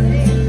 Thank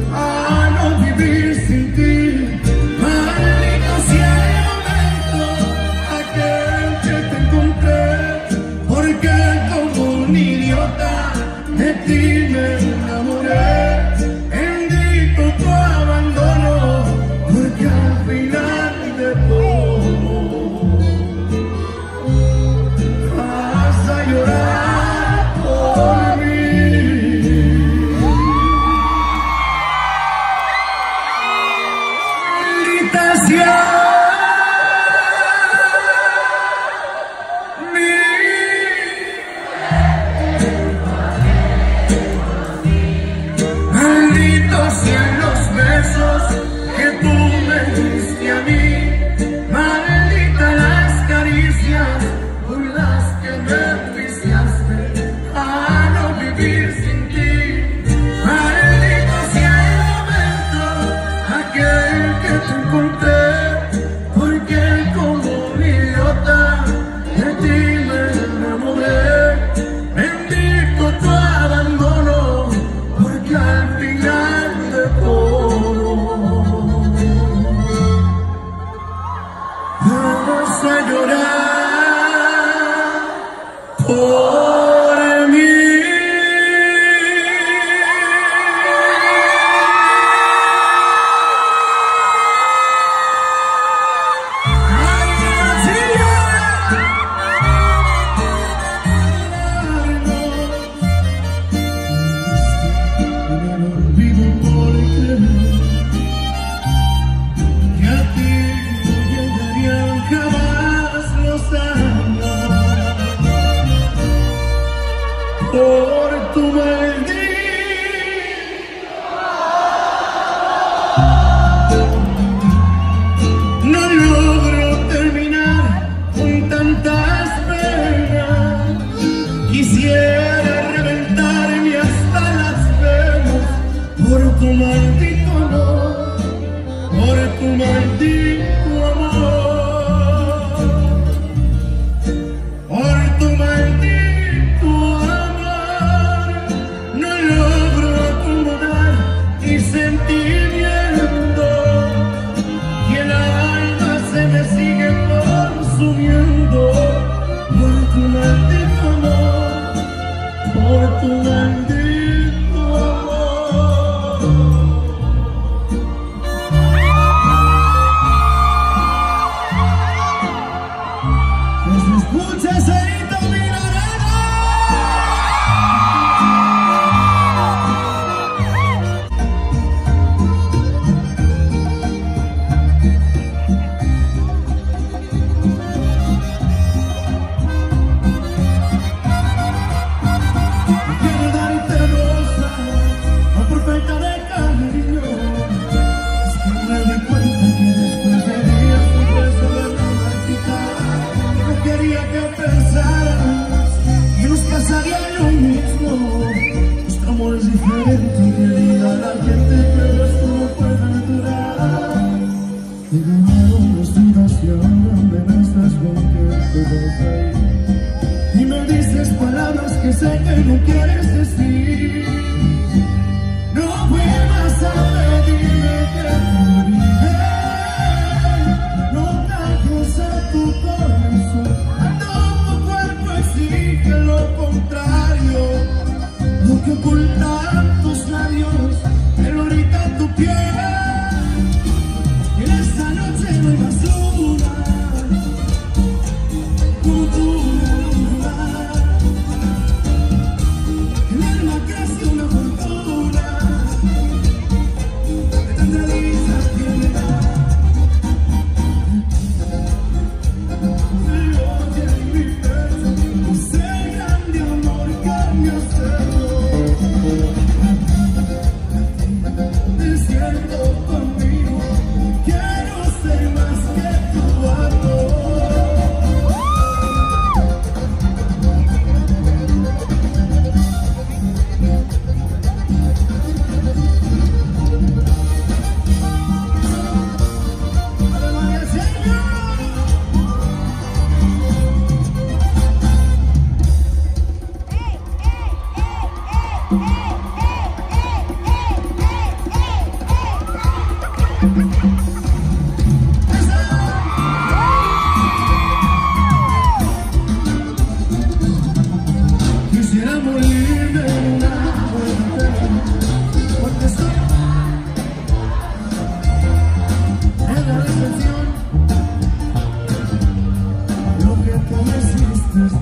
Mm-hmm.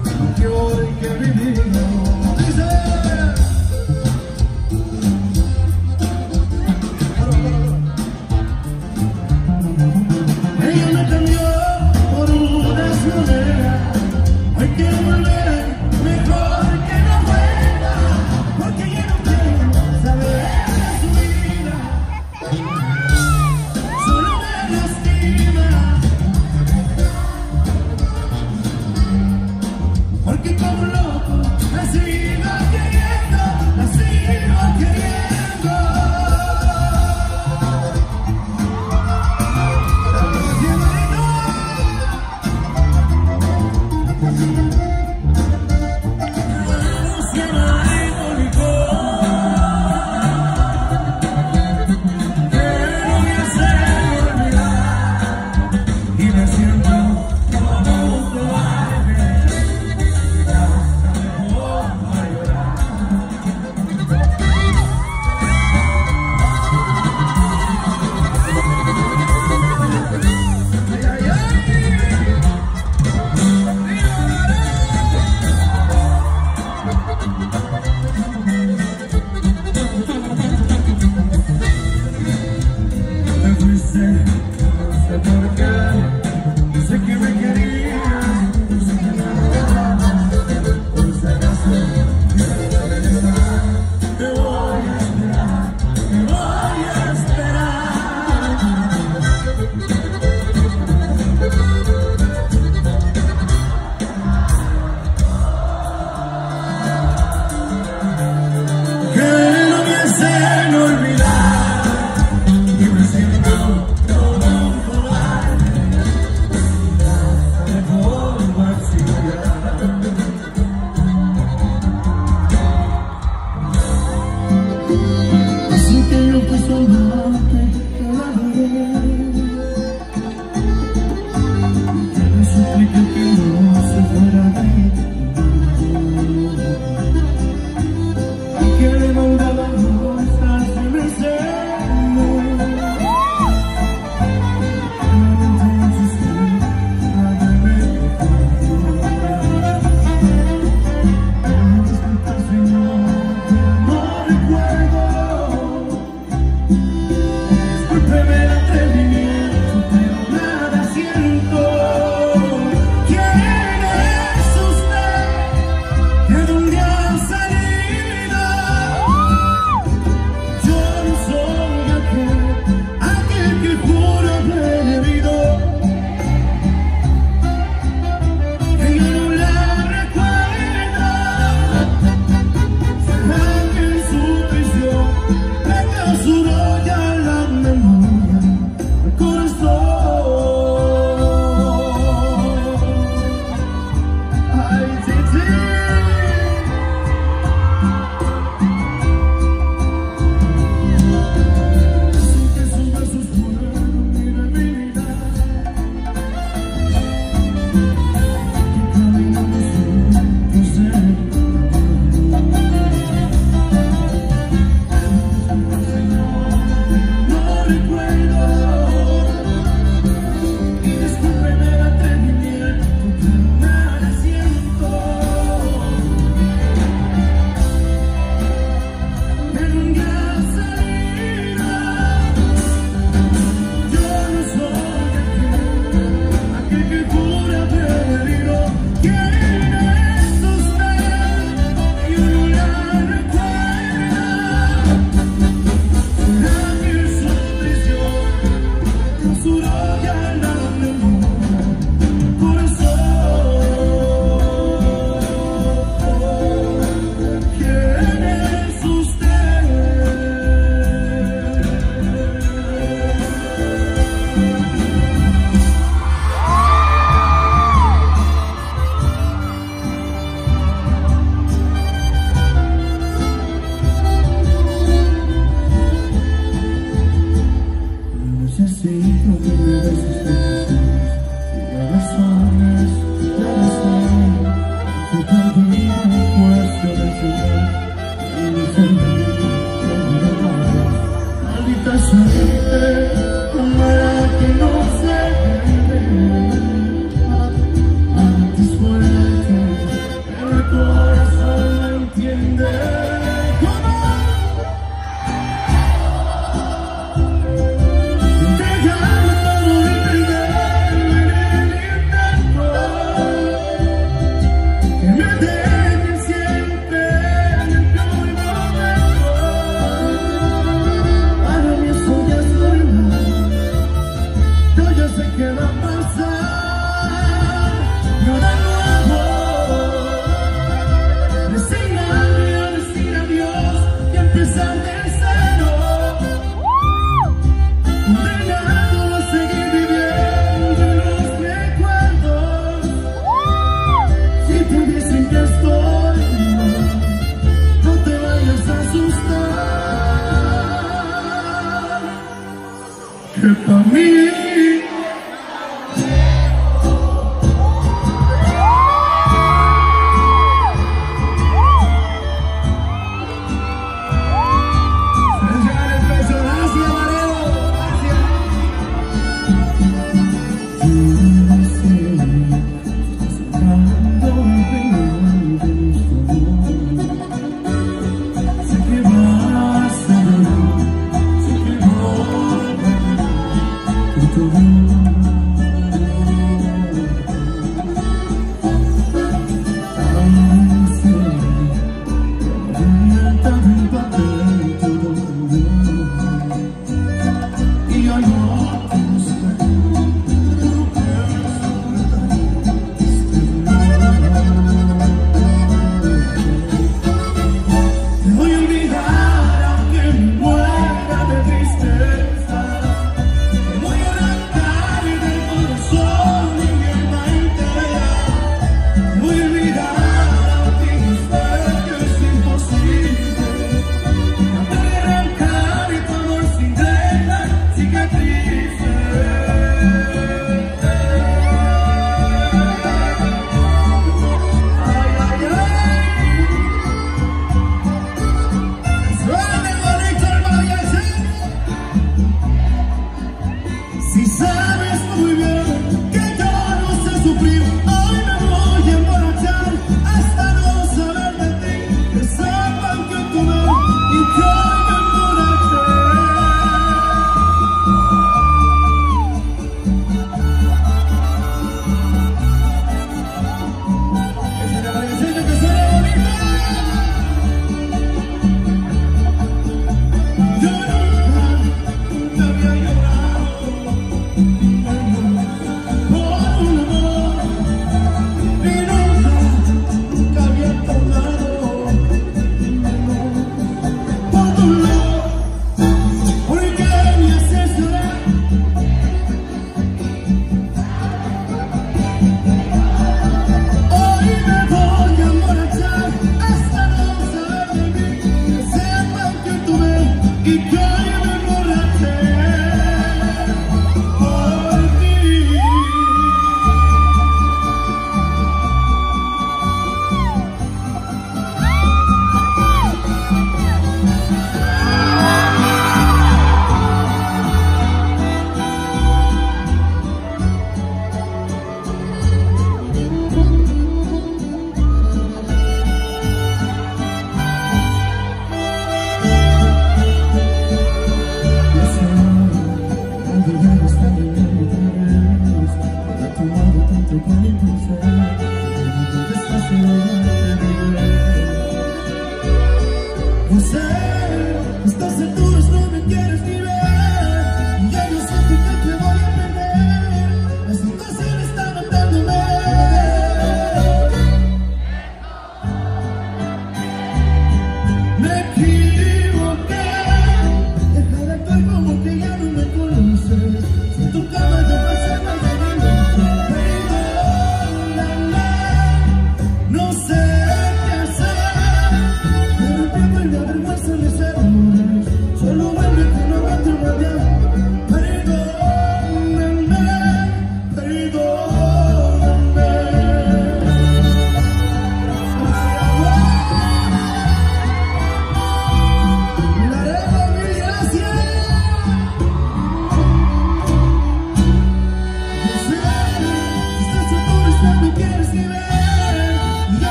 对吗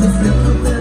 sofreu problema. Né?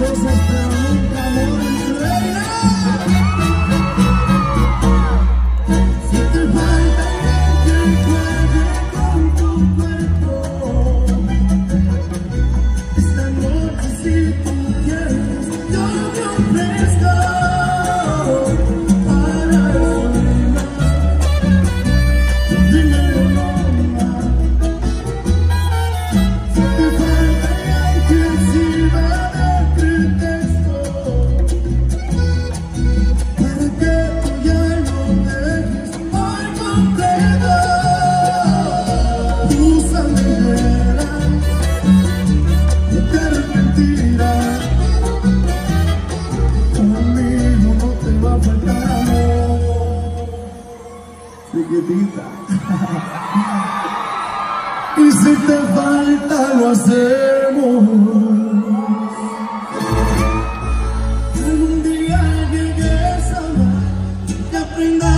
Cause Y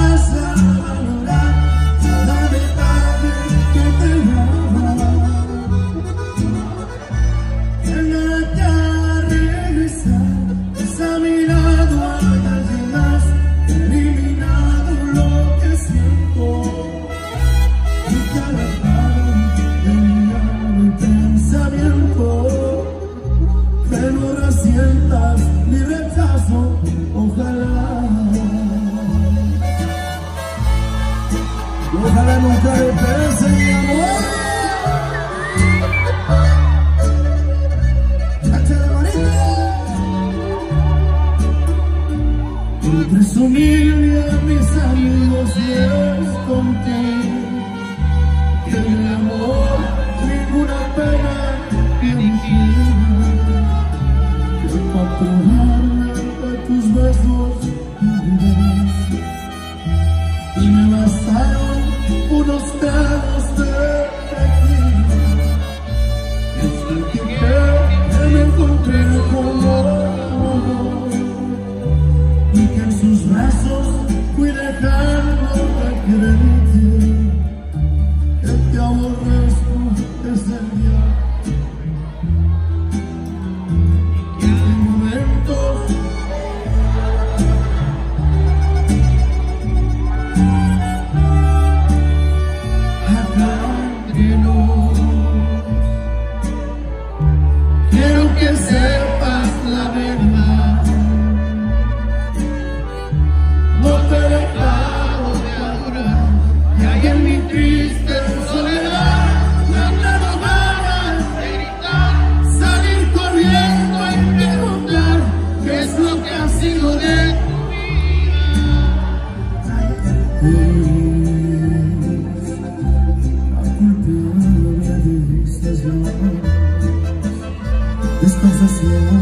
Estás haciendo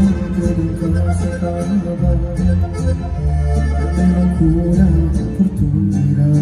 nunca más acaba. Me locura por tu mirada.